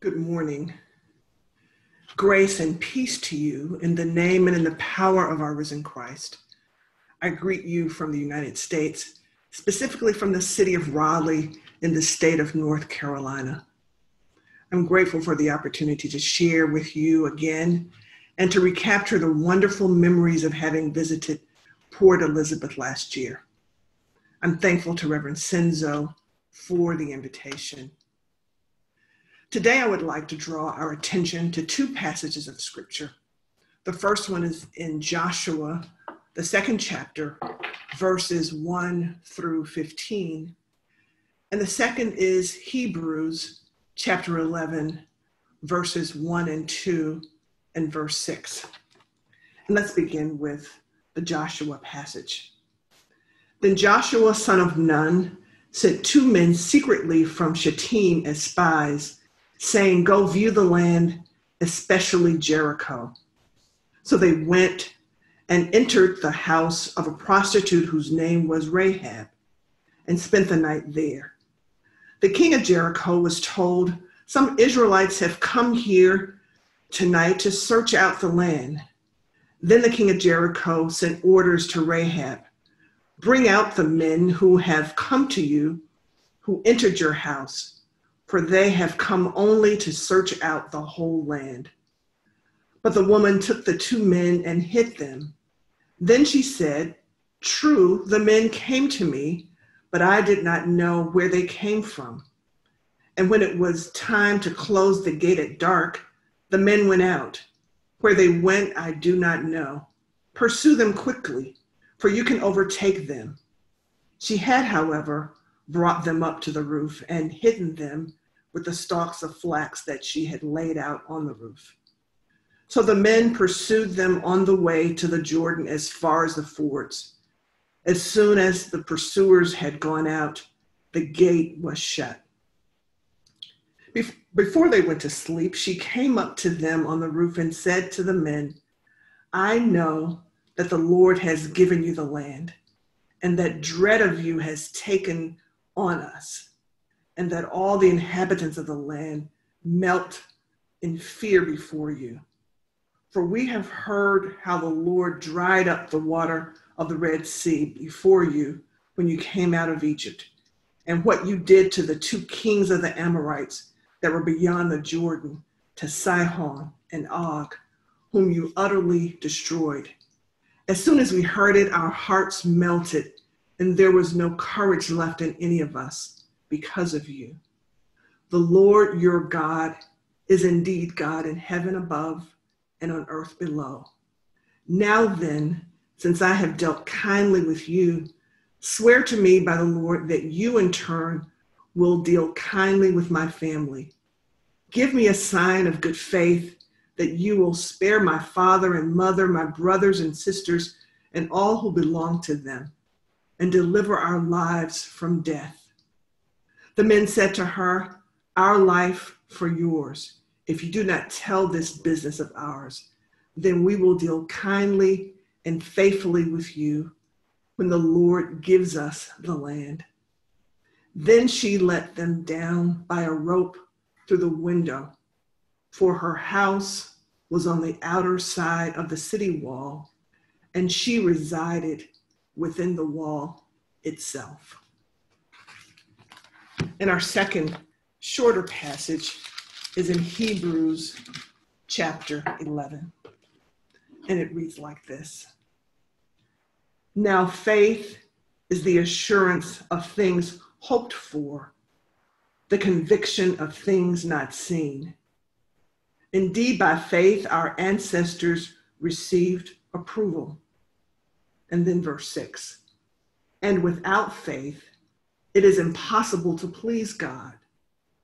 Good morning. Grace and peace to you in the name and in the power of our risen Christ. I greet you from the United States, specifically from the city of Raleigh in the state of North Carolina. I'm grateful for the opportunity to share with you again and to recapture the wonderful memories of having visited Port Elizabeth last year. I'm thankful to Reverend Senzo for the invitation. Today, I would like to draw our attention to two passages of scripture. The first one is in Joshua, the second chapter, verses 1 through 15. And the second is Hebrews, chapter 11, verses 1 and 2, and verse 6. And let's begin with the Joshua passage. Then Joshua, son of Nun, sent two men secretly from Shittim as spies saying, Go view the land, especially Jericho. So they went and entered the house of a prostitute whose name was Rahab and spent the night there. The king of Jericho was told, Some Israelites have come here tonight to search out the land. Then the king of Jericho sent orders to Rahab Bring out the men who have come to you, who entered your house for they have come only to search out the whole land. But the woman took the two men and hid them. Then she said, True, the men came to me, but I did not know where they came from. And when it was time to close the gate at dark, the men went out. Where they went, I do not know. Pursue them quickly, for you can overtake them. She had, however, brought them up to the roof and hidden them with the stalks of flax that she had laid out on the roof. So the men pursued them on the way to the Jordan as far as the fords, As soon as the pursuers had gone out, the gate was shut. Before they went to sleep, she came up to them on the roof and said to the men, I know that the Lord has given you the land, and that dread of you has taken on us, and that all the inhabitants of the land melt in fear before you. For we have heard how the Lord dried up the water of the Red Sea before you when you came out of Egypt, and what you did to the two kings of the Amorites that were beyond the Jordan, to Sihon and Og, whom you utterly destroyed. As soon as we heard it, our hearts melted, and there was no courage left in any of us because of you. The Lord your God is indeed God in heaven above and on earth below. Now then, since I have dealt kindly with you, swear to me by the Lord that you in turn will deal kindly with my family. Give me a sign of good faith that you will spare my father and mother, my brothers and sisters, and all who belong to them, and deliver our lives from death. The men said to her, Our life for yours. If you do not tell this business of ours, then we will deal kindly and faithfully with you when the Lord gives us the land. Then she let them down by a rope through the window, for her house was on the outer side of the city wall, and she resided within the wall itself. In our second shorter passage, is in Hebrews chapter 11. And it reads like this Now faith is the assurance of things hoped for, the conviction of things not seen. Indeed, by faith, our ancestors received approval. And then verse 6 And without faith, it is impossible to please God.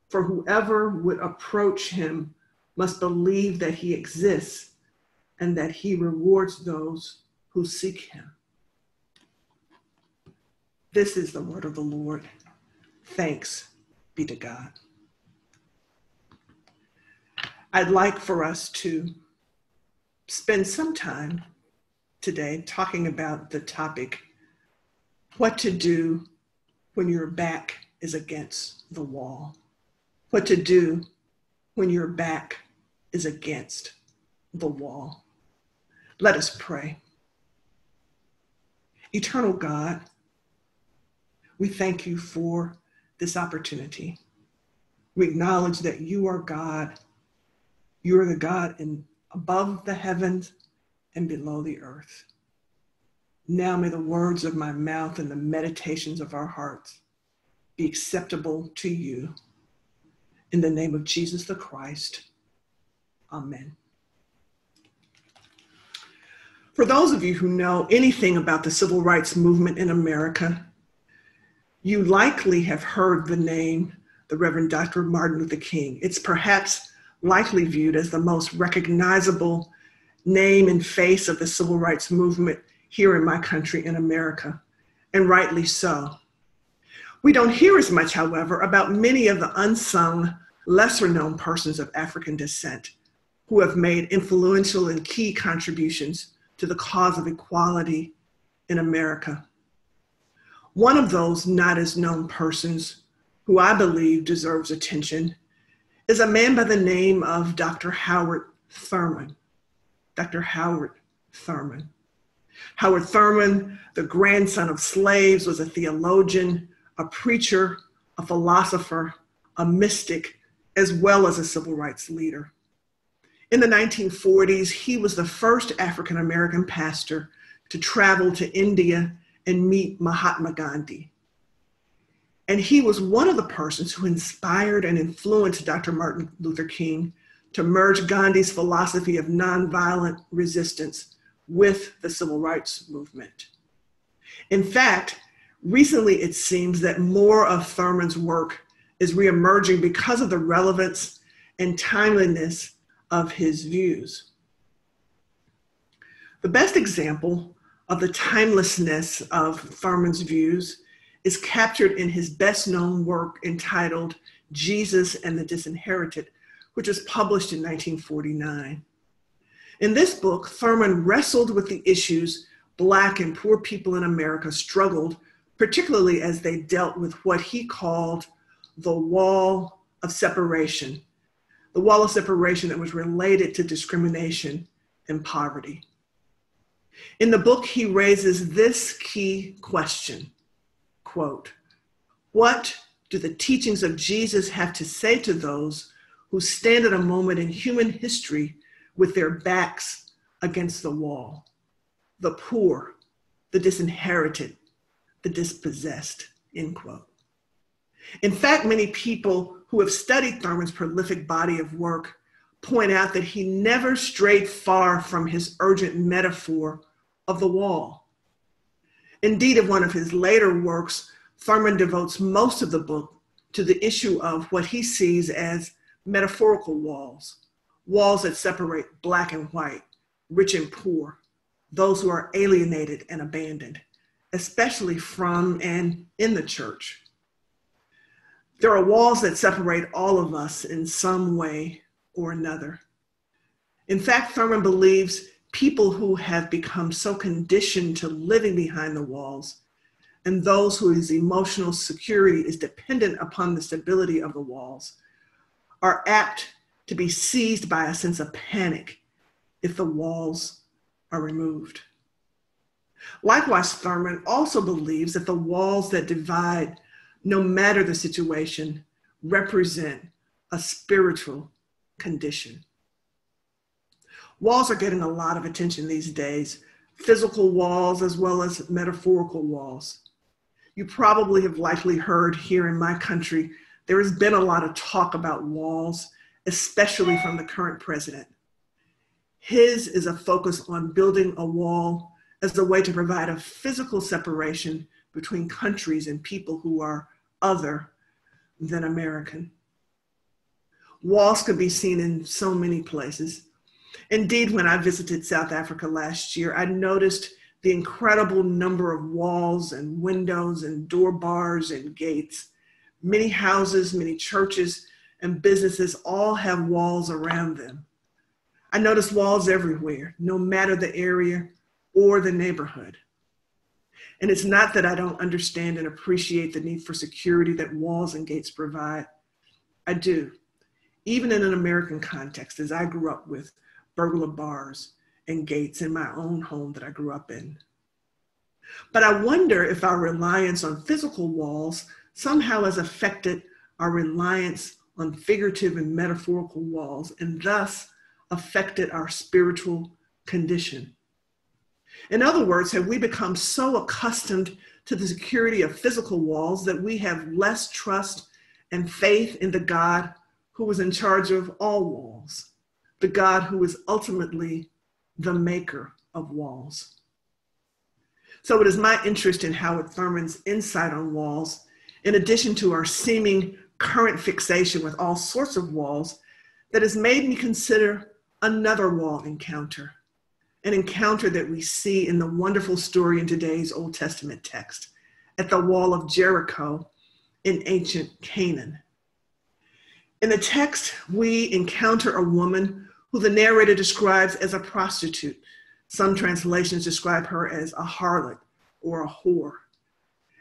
For whoever would approach him must believe that he exists and that he rewards those who seek him. This is the word of the Lord. Thanks be to God. I'd like for us to spend some time today talking about the topic what to do when your back is against the wall what to do when your back is against the wall. Let us pray. Eternal God, we thank you for this opportunity. We acknowledge that you are God. You are the God in above the heavens and below the earth. Now may the words of my mouth and the meditations of our hearts be acceptable to you in the name of Jesus the Christ. Amen. For those of you who know anything about the civil rights movement in America, you likely have heard the name the Reverend Dr. Martin Luther King. It's perhaps likely viewed as the most recognizable name and face of the civil rights movement here in my country in America, and rightly so. We don't hear as much, however, about many of the unsung lesser known persons of African descent who have made influential and key contributions to the cause of equality in America. One of those not as known persons who I believe deserves attention is a man by the name of Dr. Howard Thurman. Dr. Howard Thurman. Howard Thurman, the grandson of slaves, was a theologian, a preacher, a philosopher, a mystic, as well as a civil rights leader. In the 1940s, he was the first African American pastor to travel to India and meet Mahatma Gandhi. And he was one of the persons who inspired and influenced Dr. Martin Luther King to merge Gandhi's philosophy of nonviolent resistance with the civil rights movement. In fact, recently it seems that more of Thurman's work is reemerging because of the relevance and timeliness of his views. The best example of the timelessness of Thurman's views is captured in his best known work entitled Jesus and the Disinherited, which was published in 1949. In this book, Thurman wrestled with the issues Black and poor people in America struggled, particularly as they dealt with what he called the wall of separation, the wall of separation that was related to discrimination and poverty. In the book, he raises this key question quote, What do the teachings of Jesus have to say to those who stand at a moment in human history with their backs against the wall? The poor, the disinherited, the dispossessed, end quote. In fact, many people who have studied Thurman's prolific body of work point out that he never strayed far from his urgent metaphor of the wall. Indeed, in one of his later works, Thurman devotes most of the book to the issue of what he sees as metaphorical walls, walls that separate black and white, rich and poor, those who are alienated and abandoned, especially from and in the church. There are walls that separate all of us in some way or another. In fact, Thurman believes people who have become so conditioned to living behind the walls and those whose emotional security is dependent upon the stability of the walls are apt to be seized by a sense of panic if the walls are removed. Likewise, Thurman also believes that the walls that divide, no matter the situation, represent a spiritual condition. Walls are getting a lot of attention these days, physical walls as well as metaphorical walls. You probably have likely heard here in my country, there has been a lot of talk about walls, especially from the current president. His is a focus on building a wall as a way to provide a physical separation between countries and people who are other than American. Walls could be seen in so many places. Indeed, when I visited South Africa last year, I noticed the incredible number of walls and windows and door bars and gates. Many houses, many churches, and businesses all have walls around them. I notice walls everywhere, no matter the area or the neighborhood. And it's not that I don't understand and appreciate the need for security that walls and gates provide. I do, even in an American context, as I grew up with burglar bars and gates in my own home that I grew up in. But I wonder if our reliance on physical walls somehow has affected our reliance on figurative and metaphorical walls and thus affected our spiritual condition. In other words, have we become so accustomed to the security of physical walls that we have less trust and faith in the God who is in charge of all walls, the God who is ultimately the maker of walls. So it is my interest in Howard Thurman's insight on walls, in addition to our seeming current fixation with all sorts of walls, that has made me consider another wall encounter, an encounter that we see in the wonderful story in today's Old Testament text at the wall of Jericho in ancient Canaan. In the text, we encounter a woman who the narrator describes as a prostitute. Some translations describe her as a harlot or a whore.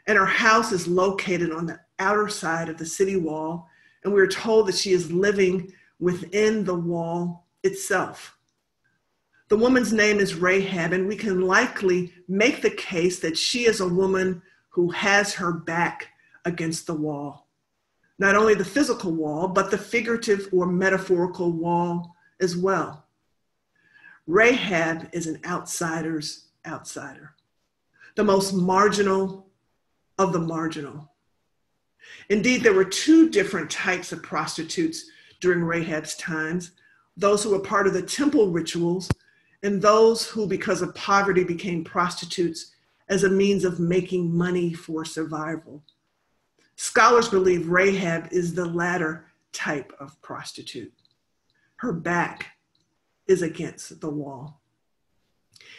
And her house is located on the outer side of the city wall, and we're told that she is living within the wall itself. The woman's name is Rahab, and we can likely make the case that she is a woman who has her back against the wall. Not only the physical wall, but the figurative or metaphorical wall as well. Rahab is an outsider's outsider, the most marginal of the marginal. Indeed, there were two different types of prostitutes during Rahab's times those who were part of the temple rituals, and those who, because of poverty, became prostitutes as a means of making money for survival. Scholars believe Rahab is the latter type of prostitute her back is against the wall.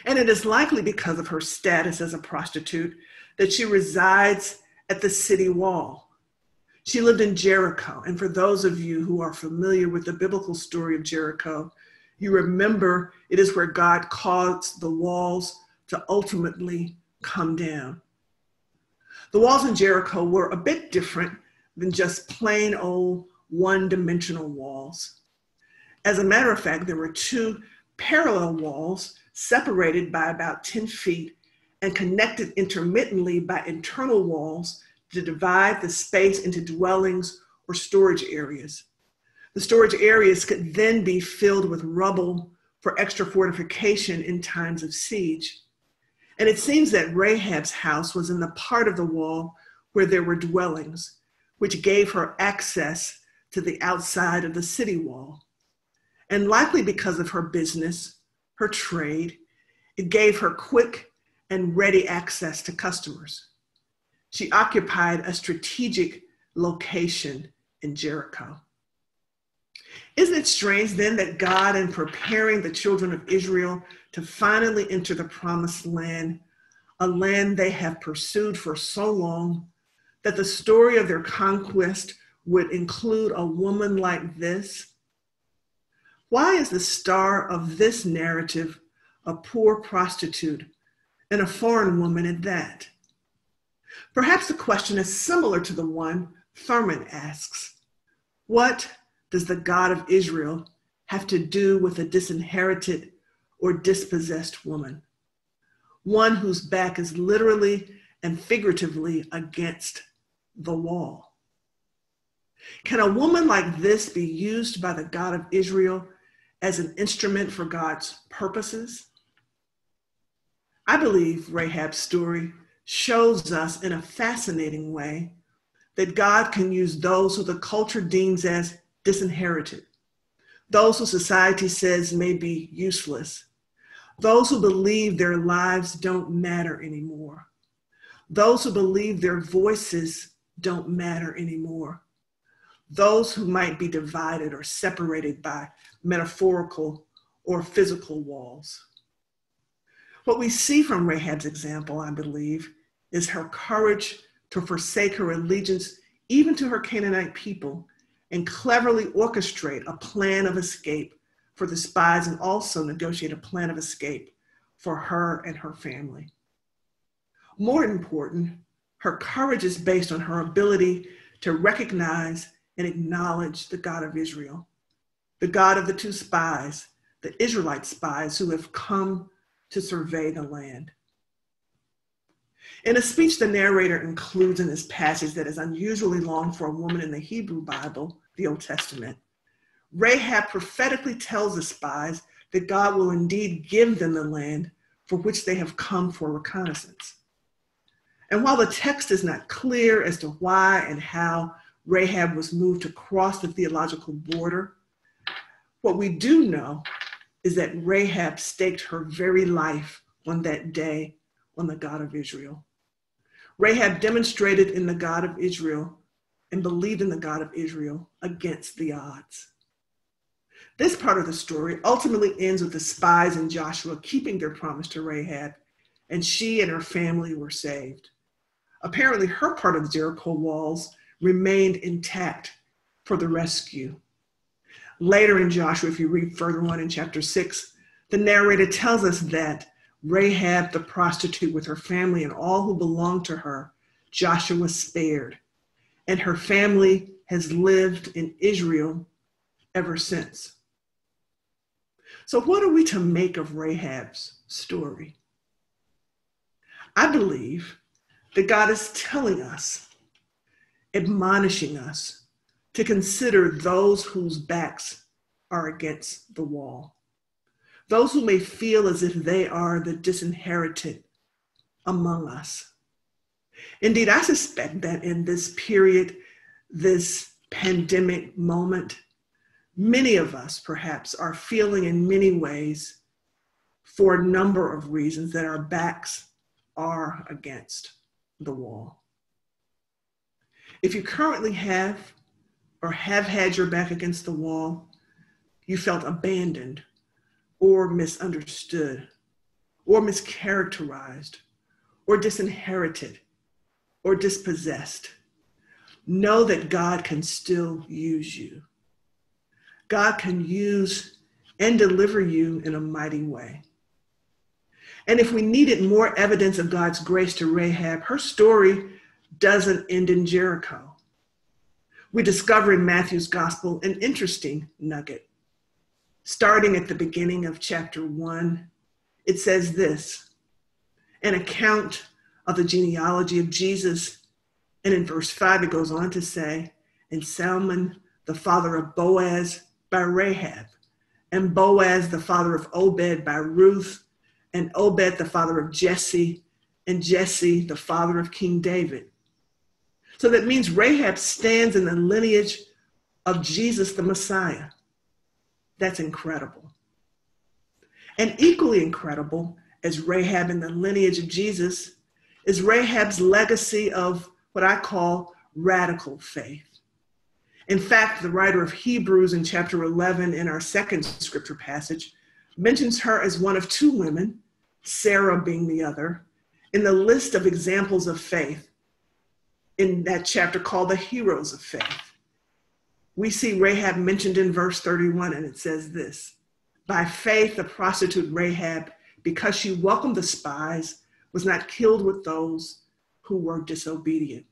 And it is likely because of her status as a prostitute that she resides at the city wall. She lived in Jericho. And for those of you who are familiar with the biblical story of Jericho, you remember it is where God caused the walls to ultimately come down. The walls in Jericho were a bit different than just plain old one dimensional walls. As a matter of fact, there were two parallel walls separated by about 10 feet and connected intermittently by internal walls to divide the space into dwellings or storage areas. The storage areas could then be filled with rubble for extra fortification in times of siege. And it seems that Rahab's house was in the part of the wall where there were dwellings, which gave her access to the outside of the city wall. And likely because of her business, her trade, it gave her quick and ready access to customers. She occupied a strategic location in Jericho. Isn't it strange then that God, in preparing the children of Israel to finally enter the promised land, a land they have pursued for so long, that the story of their conquest would include a woman like this? Why is the star of this narrative a poor prostitute and a foreign woman at that? Perhaps the question is similar to the one Thurman asks What does the God of Israel have to do with a disinherited or dispossessed woman? One whose back is literally and figuratively against the wall. Can a woman like this be used by the God of Israel as an instrument for God's purposes? I believe Rahab's story shows us in a fascinating way that God can use those who the culture deems as disinherited, those who society says may be useless, those who believe their lives don't matter anymore, those who believe their voices don't matter anymore, those who might be divided or separated by metaphorical or physical walls. What we see from Rahab's example, I believe, is her courage to forsake her allegiance even to her Canaanite people and cleverly orchestrate a plan of escape for the spies and also negotiate a plan of escape for her and her family. More important, her courage is based on her ability to recognize and acknowledge the God of Israel, the God of the two spies, the Israelite spies who have come to survey the land. In a speech the narrator includes in this passage that is unusually long for a woman in the Hebrew Bible, the Old Testament, Rahab prophetically tells the spies that God will indeed give them the land for which they have come for reconnaissance. And while the text is not clear as to why and how Rahab was moved to cross the theological border. What we do know is that Rahab staked her very life on that day on the God of Israel. Rahab demonstrated in the God of Israel and believed in the God of Israel against the odds. This part of the story ultimately ends with the spies and Joshua keeping their promise to Rahab, and she and her family were saved. Apparently, her part of the Jericho walls remained intact for the rescue. Later in Joshua, if you read further on in chapter six, the narrator tells us that Rahab, the prostitute, with her family and all who belonged to her, Joshua spared. And her family has lived in Israel ever since. So, what are we to make of Rahab's story? I believe that God is telling us admonishing us to consider those whose backs are against the wall, those who may feel as if they are the disinherited among us. Indeed, I suspect that in this period, this pandemic moment, many of us perhaps are feeling in many ways, for a number of reasons, that our backs are against the wall. If you currently have or have had your back against the wall, you felt abandoned or misunderstood, or mischaracterized or disinherited or dispossessed, know that God can still use you. God can use and deliver you in a mighty way. And if we needed more evidence of God's grace to Rahab, her story doesn't end in Jericho. We discover in Matthew's gospel an interesting nugget. Starting at the beginning of chapter one, it says this an account of the genealogy of Jesus. And in verse five, it goes on to say, and Salmon, the father of Boaz by Rahab, and Boaz, the father of Obed by Ruth, and Obed, the father of Jesse, and Jesse, the father of King David. So that means Rahab stands in the lineage of Jesus, the Messiah. That's incredible. And equally incredible as Rahab in the lineage of Jesus is Rahab's legacy of what I call radical faith. In fact, the writer of Hebrews in chapter 11 in our second scripture passage mentions her as one of two women, Sarah being the other, in the list of examples of faith in that chapter called the heroes of faith. We see Rahab mentioned in verse 31, and it says this By faith, the prostitute Rahab, because she welcomed the spies, was not killed with those who were disobedient.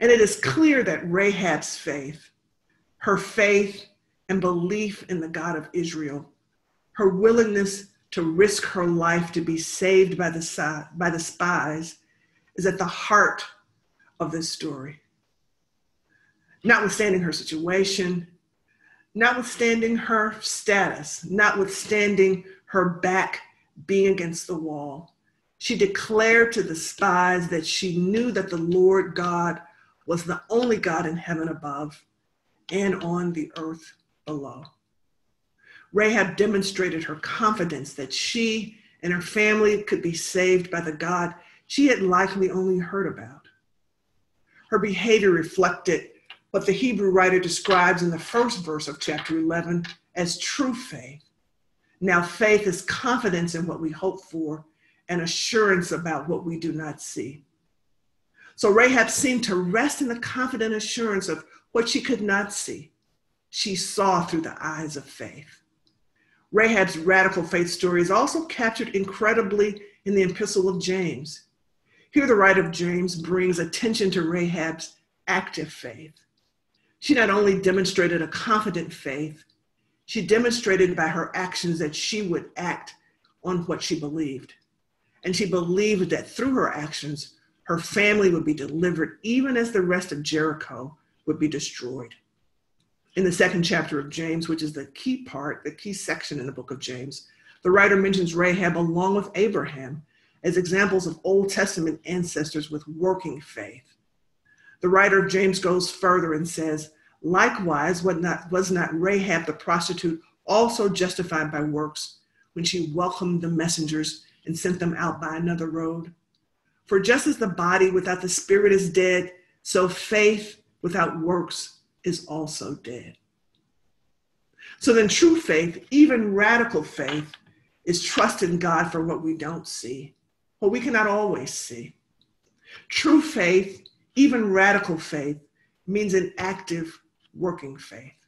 And it is clear that Rahab's faith, her faith and belief in the God of Israel, her willingness to risk her life to be saved by the, by the spies, is at the heart of this story. Notwithstanding her situation, notwithstanding her status, notwithstanding her back being against the wall, she declared to the spies that she knew that the Lord God was the only God in heaven above and on the earth below. Rahab demonstrated her confidence that she and her family could be saved by the God she had likely only heard about. Her behavior reflected what the Hebrew writer describes in the first verse of chapter 11 as true faith. Now, faith is confidence in what we hope for and assurance about what we do not see. So Rahab seemed to rest in the confident assurance of what she could not see. She saw through the eyes of faith. Rahab's radical faith story is also captured incredibly in the Epistle of James. Here, the writer of James brings attention to Rahab's active faith. She not only demonstrated a confident faith, she demonstrated by her actions that she would act on what she believed. And she believed that through her actions, her family would be delivered, even as the rest of Jericho would be destroyed. In the second chapter of James, which is the key part, the key section in the book of James, the writer mentions Rahab along with Abraham as examples of Old Testament ancestors with working faith. The writer of James goes further and says, Likewise, was not, was not Rahab the prostitute also justified by works when she welcomed the messengers and sent them out by another road? For just as the body without the spirit is dead, so faith without works is also dead. So then, true faith, even radical faith, is trust in God for what we don't see what we cannot always see. True faith, even radical faith, means an active, working faith,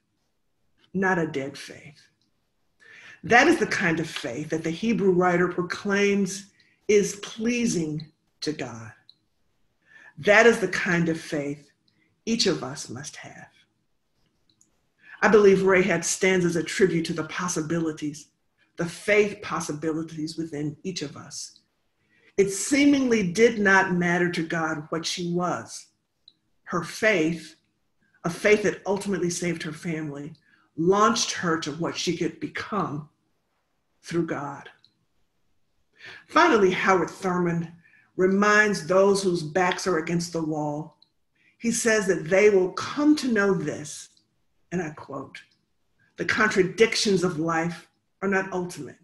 not a dead faith. That is the kind of faith that the Hebrew writer proclaims is pleasing to God. That is the kind of faith each of us must have. I believe Rahab stands as a tribute to the possibilities, the faith possibilities within each of us. It seemingly did not matter to God what she was. Her faith, a faith that ultimately saved her family, launched her to what she could become through God. Finally, Howard Thurman reminds those whose backs are against the wall. He says that they will come to know this, and I quote, the contradictions of life are not ultimate.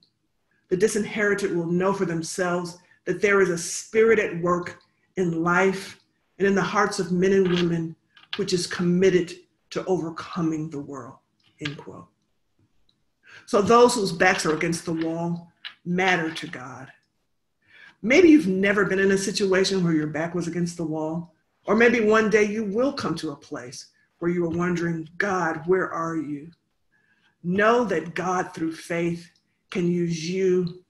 The disinherited will know for themselves that there is a spirit at work in life and in the hearts of men and women which is committed to overcoming the world, end quote. So those whose backs are against the wall matter to God. Maybe you've never been in a situation where your back was against the wall, or maybe one day you will come to a place where you are wondering, God, where are you? Know that God, through faith, can use you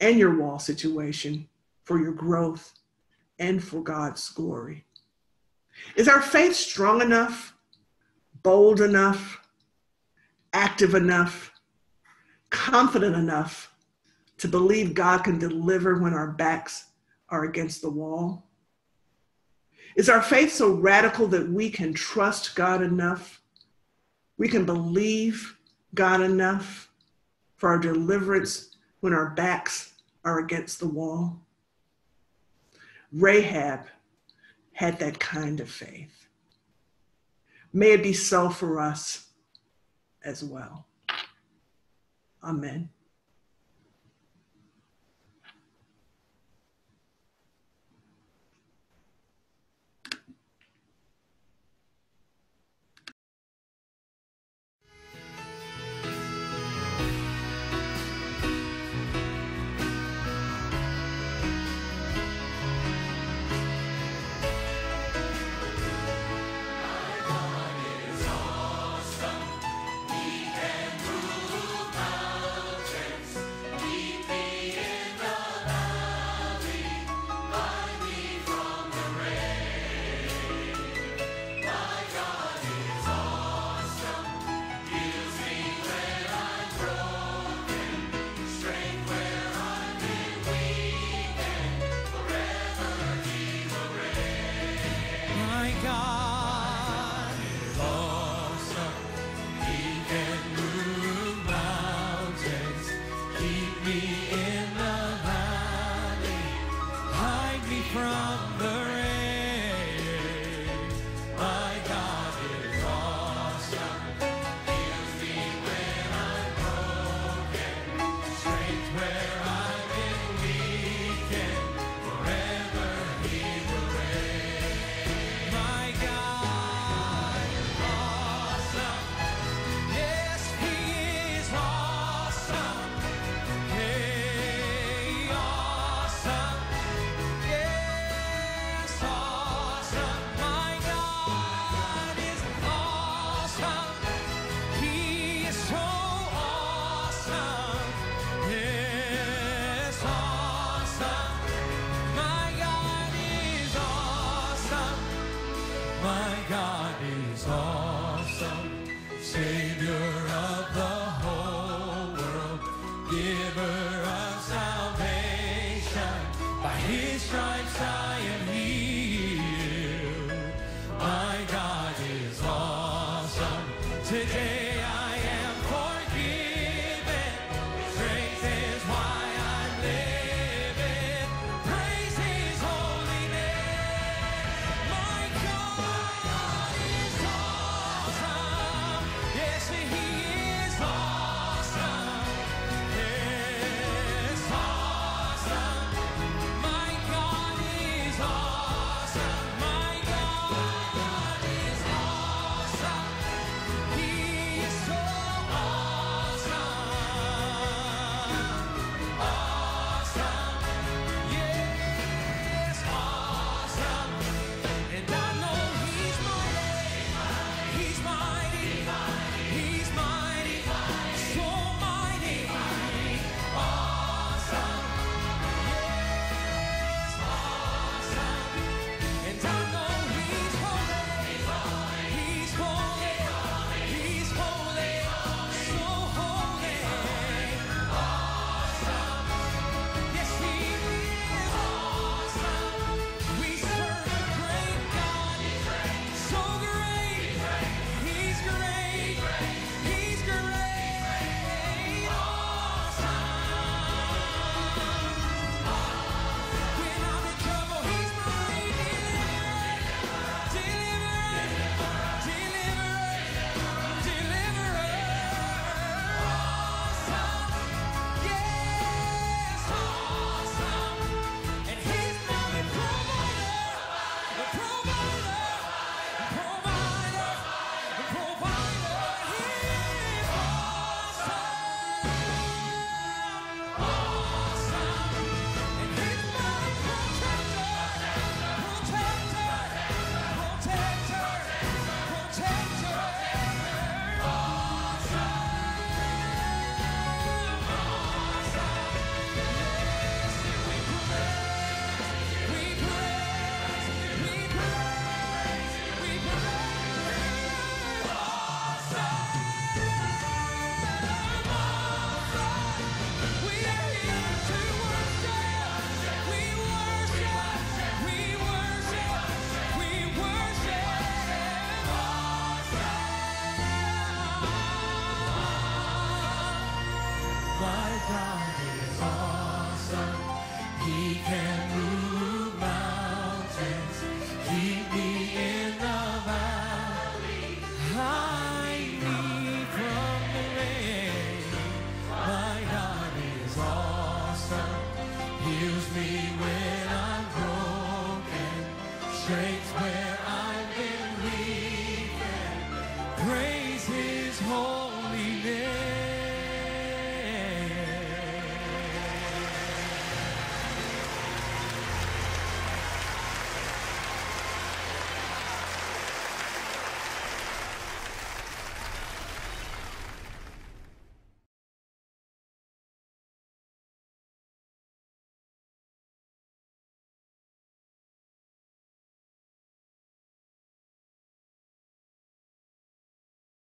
and your wall situation for your growth and for God's glory. Is our faith strong enough, bold enough, active enough, confident enough to believe God can deliver when our backs are against the wall? Is our faith so radical that we can trust God enough? We can believe God enough for our deliverance when our backs are against the wall? Rahab had that kind of faith. May it be so for us as well. Amen.